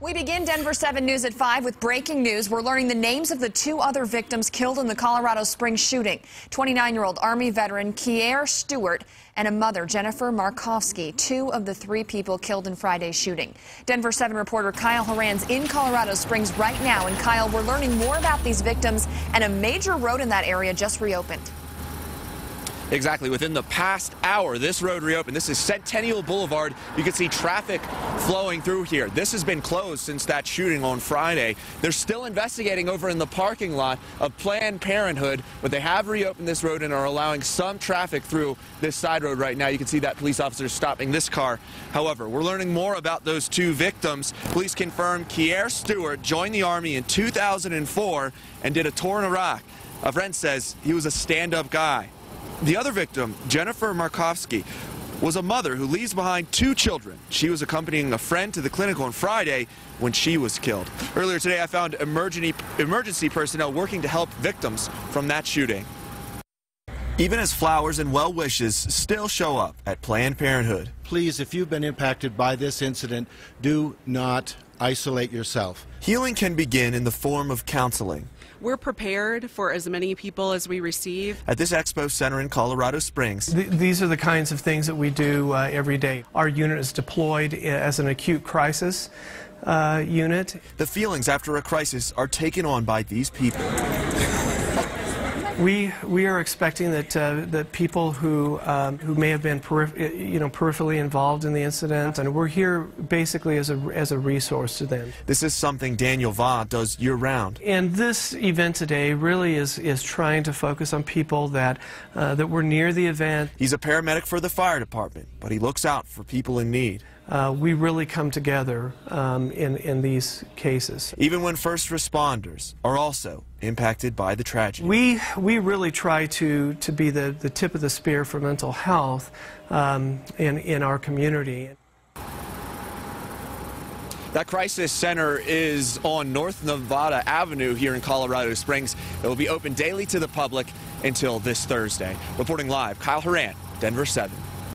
We begin Denver 7 News at 5 with breaking news. We're learning the names of the two other victims killed in the Colorado Springs shooting 29 year old Army veteran Ke'Arre Stewart and a mother, Jennifer Markovsky, two of the three people killed in Friday's shooting. Denver 7 reporter Kyle Horan's in Colorado Springs right now. And Kyle, we're learning more about these victims, and a major road in that area just reopened. Exactly. Within the past hour, this road reopened. This is Centennial Boulevard. You can see traffic flowing through here. This has been closed since that shooting on Friday. They're still investigating over in the parking lot of Planned Parenthood, but they have reopened this road and are allowing some traffic through this side road right now. You can see that police officers stopping this car. However, we're learning more about those two victims. Police confirm Kier Stewart joined the Army in 2004 and did a tour in Iraq. A friend says he was a stand-up guy. The other victim, Jennifer Markovsky, was a mother who leaves behind two children. She was accompanying a friend to the clinic on Friday when she was killed. Earlier today, I found emergency, emergency personnel working to help victims from that shooting. Even as flowers and well wishes still show up at Planned Parenthood. Please, if you've been impacted by this incident, do not isolate yourself. Healing can begin in the form of counseling. We're prepared for as many people as we receive. At this expo center in Colorado Springs. Th these are the kinds of things that we do uh, every day. Our unit is deployed as an acute crisis uh, unit. The feelings after a crisis are taken on by these people. We we are expecting that uh, that people who um, who may have been you know peripherally involved in the incident, and we're here basically as a as a resource to them. This is something Daniel Va does year round. And this event today really is is trying to focus on people that uh, that were near the event. He's a paramedic for the fire department, but he looks out for people in need. Uh, we really come together um, in, in these cases. Even when first responders are also impacted by the tragedy. We, we really try to, to be the, the tip of the spear for mental health um, in, in our community. That crisis center is on North Nevada Avenue here in Colorado Springs. It will be open daily to the public until this Thursday. Reporting live, Kyle Horan, Denver 7.